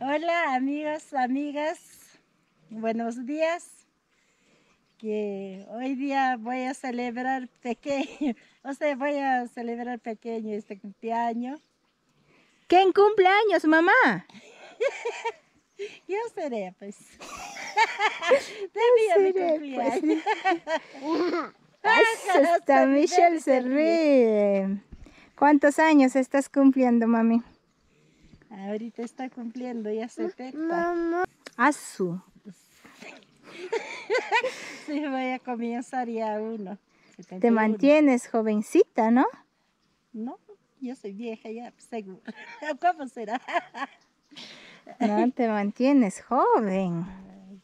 Hola amigos, amigas, buenos días. Que hoy día voy a celebrar pequeño, o sea, voy a celebrar pequeño este cumpleaños. ¿Quién cumpleaños, mamá? Yo seré, pues. De mi seré, cumpleaños. Hasta Michelle se ríe. ¿Cuántos años estás cumpliendo, mami? Ahorita está cumpliendo ya 70. Asu. Sí, voy a comenzar ya uno. Te 71. mantienes jovencita, ¿no? No, yo soy vieja ya, seguro. ¿Cómo será? No, te mantienes joven.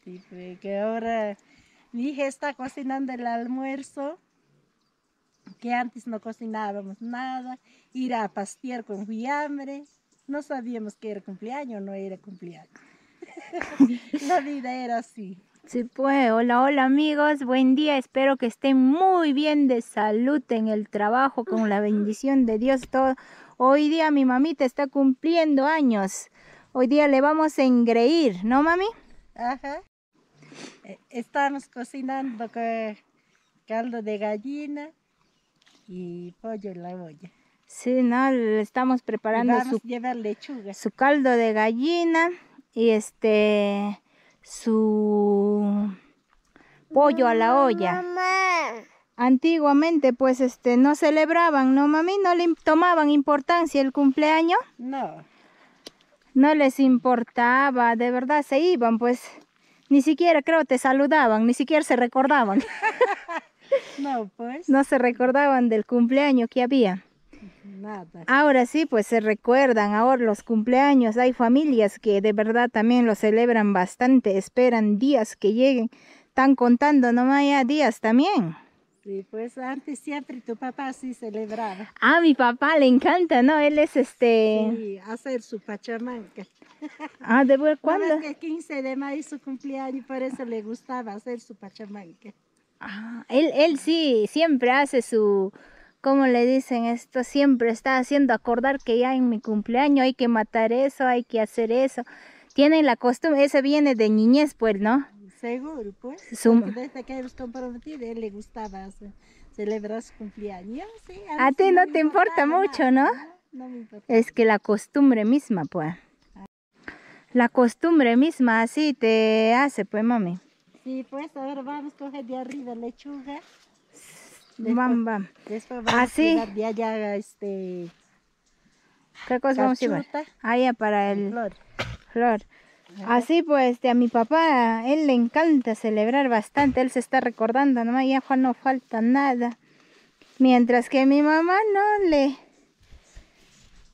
Sí, que ahora mi hija está cocinando el almuerzo, que antes no cocinábamos nada, ir a pastear con fiambre, no sabíamos que era cumpleaños o no era cumpleaños. La vida era así. Sí, pues, hola, hola amigos, buen día, espero que estén muy bien de salud en el trabajo, con la bendición de Dios todo. Hoy día mi mamita está cumpliendo años, hoy día le vamos a engreír, ¿no mami? Ajá. Eh, Estamos cocinando caldo de gallina y pollo en la olla. Sí, no, le estamos preparando su, lechuga. caldo de gallina y este, su pollo a la olla. Antiguamente pues este no celebraban, ¿no mami? No le tomaban importancia el cumpleaños. No, No les importaba, de verdad se iban, pues ni siquiera creo te saludaban, ni siquiera se recordaban. no, pues, No se recordaban del cumpleaños que había. Nada. Ahora sí, pues se recuerdan ahora los cumpleaños. Hay familias que de verdad también lo celebran bastante, esperan días que lleguen. Están contando nomás ya días también. Sí, pues antes siempre tu papá sí celebraba. A mi papá le encanta, ¿no? Él es este... Sí, hacer su pachamanca. Ah, ¿de ver- Cuando cuándo? que 15 de mayo su cumpleaños, por eso le gustaba hacer su pachamanca. Ah, él, él sí, siempre hace su, ¿cómo le dicen esto? Siempre está haciendo acordar que ya en mi cumpleaños hay que matar eso, hay que hacer eso. Tienen la costumbre, eso viene de niñez, pues, ¿no? Seguro, pues. Desde que eres comprometido, él le gustaba hacer- celebrar su cumpleaños. Sí, A ti no te importa mucho, ¿no? No me importa. Es que la costumbre misma, pues. La costumbre misma así te hace, pues, mami. Sí, pues ahora vamos a coger de arriba lechuga. Bam, bam. Después vamos Así. de allá este ¿Qué cosa vamos a llevar? cachuta, Ah, para el flor. flor. Así pues, este, a mi papá, él le encanta celebrar bastante, él se está recordando, nomás ya Juan no falta nada. Mientras que a mi mamá no le,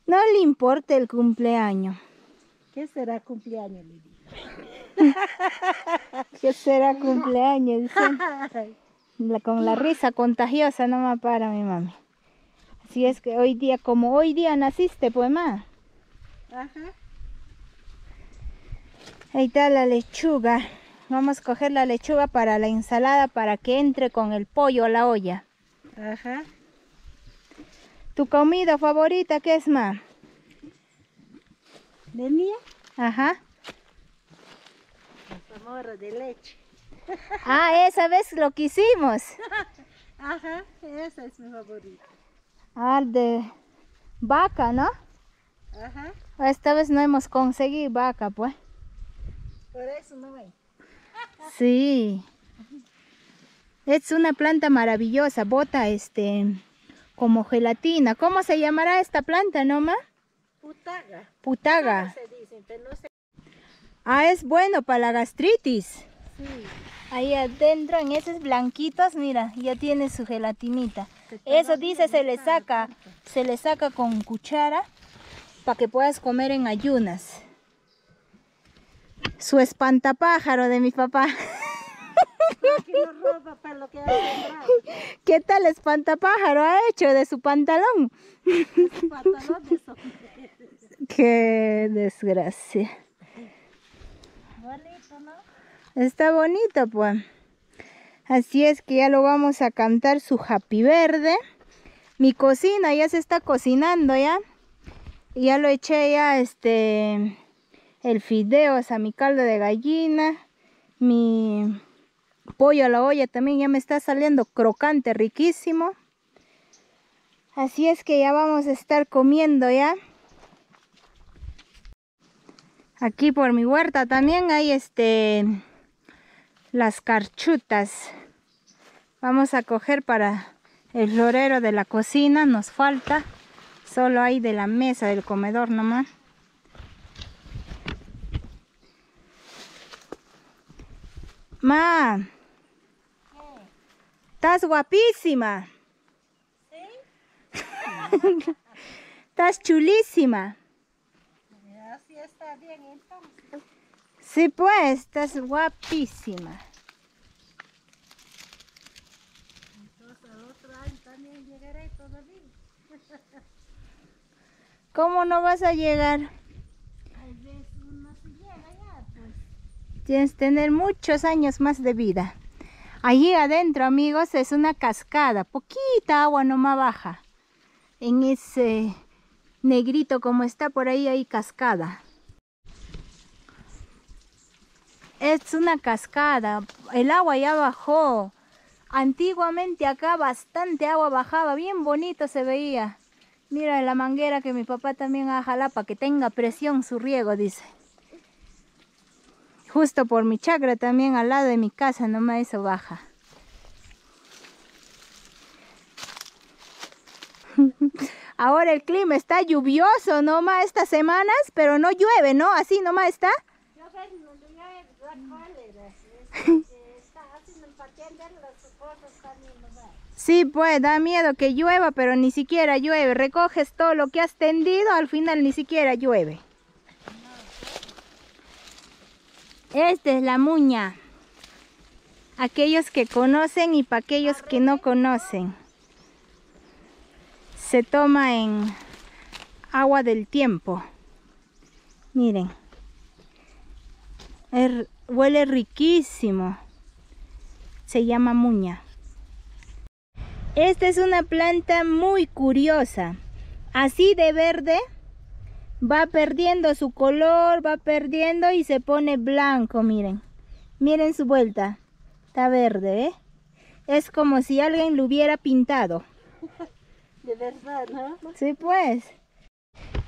no le importa el cumpleaños. ¿Qué será cumpleaños, le digo? ¿Qué será cumpleaños? La- con la risa contagiosa nomás para mi mami. Así es que hoy día, como hoy día naciste, pues más. Ajá. Ahí está la lechuga. Vamos a coger la lechuga para la ensalada para que entre con el pollo a la olla. Ajá. ¿Tu comida favorita qué es más? ¿De mía? Ajá. La zamorra de leche. Ah, esa vez lo que hicimos. Ajá, esa es mi favorita. Ah, de vaca, ¿no? Ajá. Esta vez no hemos conseguido vaca, pues. Por eso no hay. Sí. Es una planta maravillosa, bota este como gelatina. ¿Cómo se llamará esta planta, no ma? Putaga. Putaga. Se dicen, pero no sé. Ah, es bueno para la gastritis. Sí. Ahí adentro, en esos blanquitos, mira, ya tiene su gelatinita. Eso dice se le saca, se le saca con cuchara para que puedas comer en ayunas. Su espantapájaro de mi papá. ¿Qué tal espantapájaro ha hecho de su pantalón? Qué desgracia. Está bonito, pues. Así es que ya lo vamos a cantar su happy verde. Mi cocina ya se está cocinando ya. ya lo eché ya este el fideos a mi caldo de gallina. Mi pollo a la olla también ya me está saliendo crocante, riquísimo. Así es que ya vamos a estar comiendo ya. Aquí por mi huerta también hay este las carchutas. Vamos a coger para el florero de la cocina, nos falta. Solo hay de la mesa del comedor nomás. Ma, estás guapísima. estás chulísima. Está bien entonces. Sí, pues, estás guapísima. Entonces al otro también llegaré todavía. ¿Cómo no vas a llegar? Se llega ya, pues. Tienes que tener muchos años más de vida. Allí adentro, amigos, es una cascada. Poquita agua nomás baja. En ese negrito como está por ahí, hay cascada. Es una cascada. El agua ya bajó. Antiguamente acá bastante agua bajaba. Bien bonito se veía. Mira la manguera que mi papá también ha jalado para que tenga presión su riego, dice. Justo por mi chacra también al lado de mi casa, nomás eso baja. Ahora el clima está lluvioso nomás estas semanas, pero no llueve, ¿no? Así nomás está. ¿no? Sí, pues da miedo que llueva, pero ni siquiera llueve. Recoges todo lo que has tendido, al final ni siquiera llueve. Esta es la muña. Aquellos que conocen y para aquellos que no conocen. Se toma en agua del tiempo. Miren. Er- huele riquísimo. Se llama muña. Esta es una planta muy curiosa. Así de verde va perdiendo su color, va perdiendo y se pone blanco, miren. Miren su vuelta. Está verde, ¿eh? Es como si alguien lo hubiera pintado. De verdad, ¿no? Sí, pues.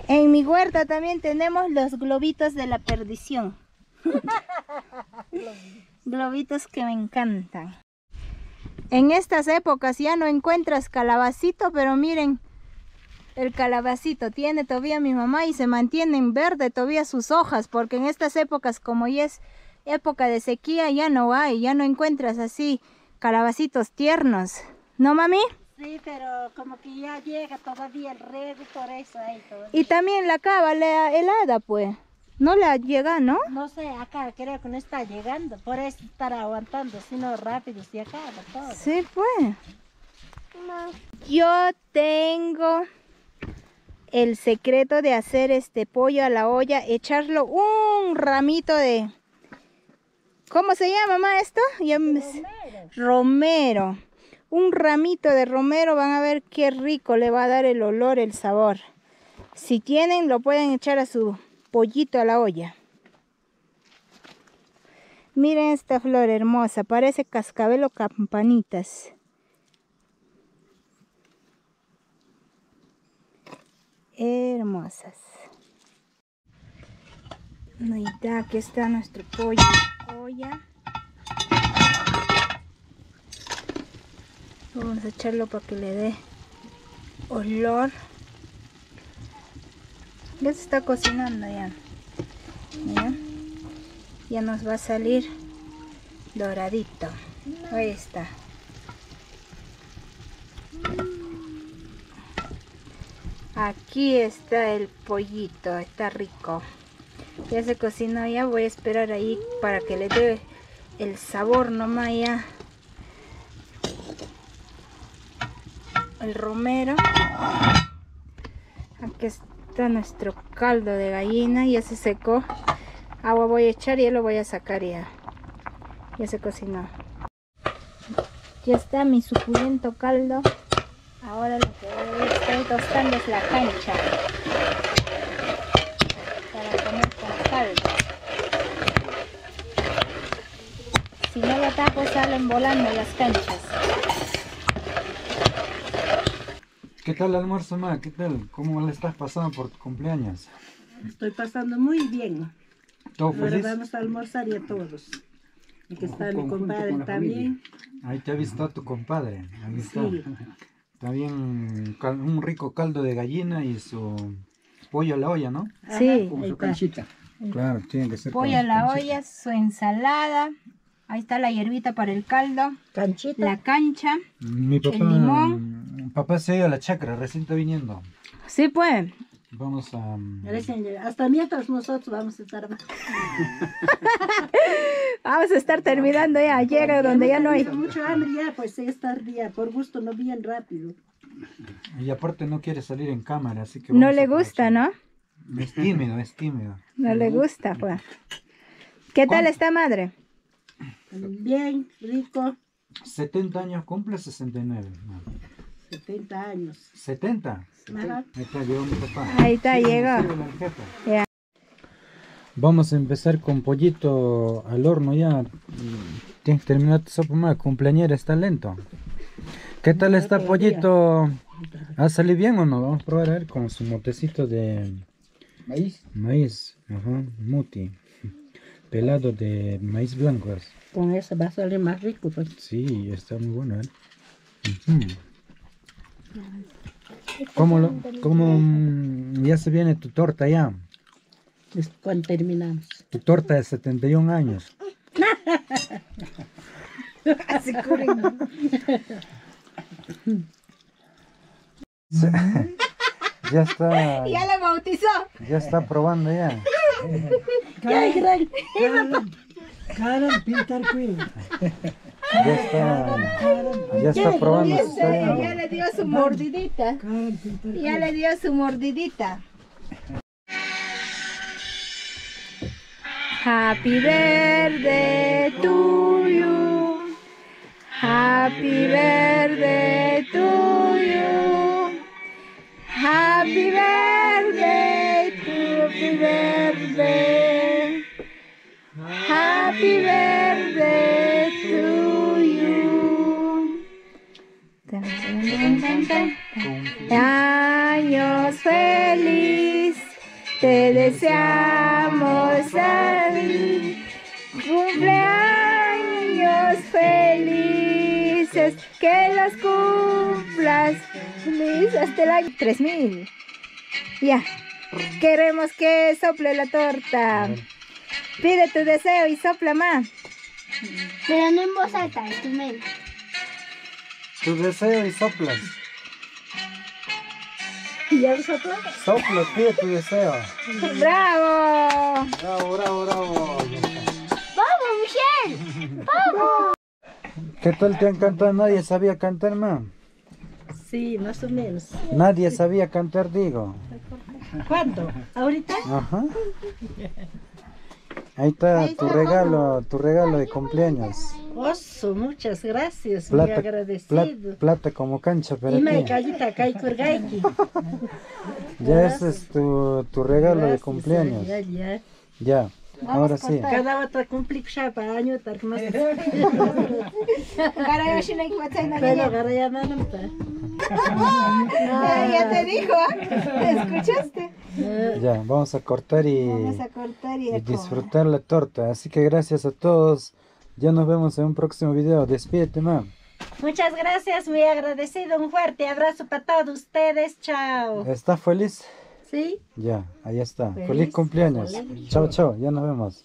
En mi huerta también tenemos los globitos de la perdición. globitos que me encantan. En estas épocas ya no encuentras calabacito, pero miren, el calabacito tiene todavía mi mamá y se mantienen verde todavía sus hojas, porque en estas épocas como ya es época de sequía ya no hay, ya no encuentras así calabacitos tiernos. ¿No, mami? Sí, pero como que ya llega todavía el red y por eso ahí todavía. Y también la cava la helada, pues. No la llega, ¿no? No sé, acá creo que no está llegando, por eso estar aguantando, sino rápido se acaba todo. Sí, pues. Yo tengo el secreto de hacer este pollo a la olla, echarlo un ramito de... ¿Cómo se llama, mamá, esto? Me- Romero. Romero. Un ramito de romero, van a ver qué rico le va a dar el olor, el sabor. Si tienen, lo pueden echar a su pollito a la olla. Miren esta flor hermosa, parece cascabel o campanitas. Hermosas. Ahí está, aquí está nuestro pollo olla. Vamos a echarlo para que le dé olor. Ya se está cocinando ya. Ya nos va a salir doradito. Ahí está. Aquí está el pollito, está rico. Ya se cocinó ya, voy a esperar ahí para que le dé el sabor nomás ya. El romero está nuestro caldo de gallina. Ya se secó. Agua voy a echar y ya lo voy a sacar ya. Ya se cocinó. Ya está mi suculento caldo. Ahora lo que estoy tostando es la cancha. Para comer con caldo. Si no lo tapo salen volando las canchas. ¿Qué tal el almuerzo, ma? ¿Qué tal? ¿Cómo le estás pasando por tu cumpleaños? Estoy pasando muy bien. ¿Todo Ahora feliz? vamos a almorzar ya todos. Aquí está mi compadre también. Ahí te ha visto tu compadre. Ahí está. Sí. Está bien cal- un rico caldo de gallina y su pollo a la olla, ¿no? Sí. Con su canchita. Claro, tiene que ser Pollo con a la canchita. olla, su ensalada. Ahí está la hierbita para el caldo. Canchita. La cancha. Mi papá, limón. Papá se ha ido a la chacra, recién está viniendo. Sí, pues. Vamos a... Llega. Hasta mientras nosotros vamos a estar. Vamos a estar terminando ya. Llega donde ya no hay. Tengo mucho hambre ya, pues sí, estar día. Por gusto, no bien rápido. Y aparte no quiere salir en cámara, así que... No le gusta, ¿no? Es tímido, es tímido. No le gusta, pues. ¿Qué tal está madre? Bien, rico. 70 años cumple 69. no. 70 años. 70. Ajá. Ahí está, llegó mi papá. Ahí está, Sí, llegó. Vamos a empezar con pollito al horno ya. Tienes que terminar tu sopa más. Cumpleañera está lento. ¿Qué tal está pollito? ¿Ha salido bien o no? Vamos a probar a ver con su motecito de Maíz. maíz. Ajá, muti. Pelado de maíz blanco. Con eso va a salir más rico. Pues. Sí, está muy bueno, ¿eh? Ujú. ¿Cómo, lo, cómo mm, ya se viene tu torta ya? Es cuando terminamos. Tu torta de 71 años. Se- ya está, Ya la bautizó. ya está probando ya. ¡Qué gran! Karan pintar queen. Ya está, ya está probando. Ya viendo. le dio su mordidita. Ya le dio su mordidita. Happy birthday to you. Happy birthday to you. Happy birthday happy birthday. Happy birthday Años feliz, te deseamos al cumpleaños felices, que los cumplas hasta el año 3000. Ya, queremos que sople la torta. Pide tu deseo y sopla más. Pero no en voz alta, en tu mente. Tu deseo y soplas. ¿Ya nosotros? Sopla, pide tu deseo. ¡Bravo! Bravo, bravo, bravo. ¡Vamos, Michelle! ¿Qué tal te han cantado? Nadie sabía cantar más. Sí, más o menos. Nadie sabía cantar, digo. ¿Cuándo? ¿Ahorita? Ajá. Ahí está tu regalo, tu regalo de cumpleaños. Oso, muchas gracias. Muy Plata, agradecido. pla- plata como cancha para Y me ti. callita. Ya ese es tu, tu regalo de Gracias, cumpleaños. Ya, ya. Ya, ahora sí. Cada otra shapa año ya. Ah, ya te dijo, ¿ah? ¿escuchaste? Ya, vamos a cortar y, Vamos a cortar y y disfrutar la torta. Así que gracias a todos. Ya nos vemos en un próximo video. Despídete, mam. Muchas gracias, muy agradecido. Un fuerte abrazo para todos ustedes. Chao. ¿Estás feliz? ¿Sí? Ya, ahí está. Feliz, Feliz, cumpleaños. feliz. Chao, chao. Ya nos vemos.